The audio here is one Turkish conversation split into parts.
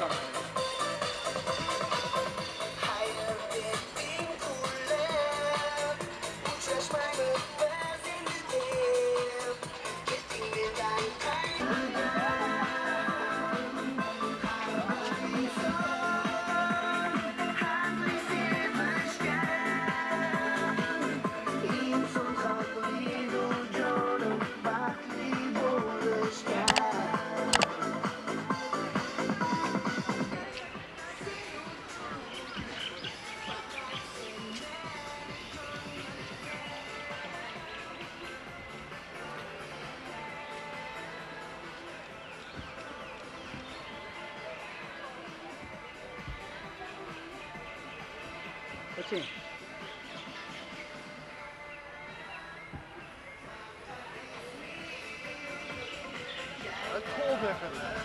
start. Thank you.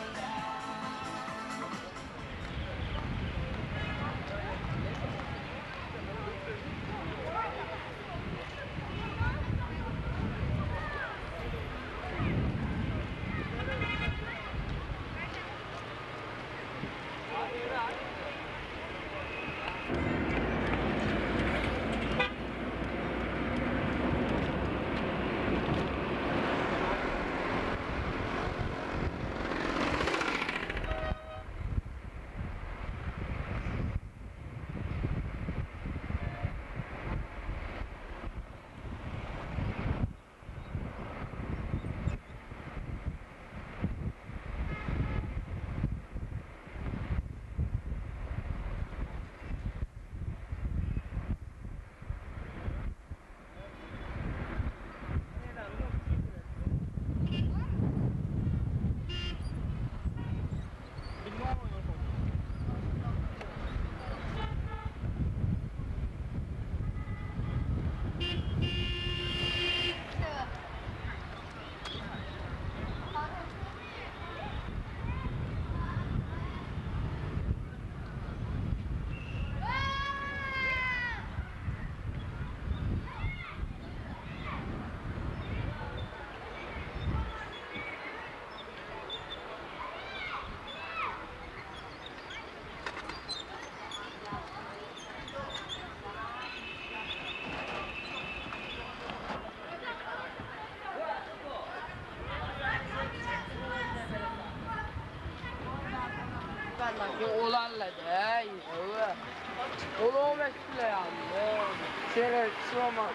Che olalla dai, Olo mesle yandı. Şere sıvama.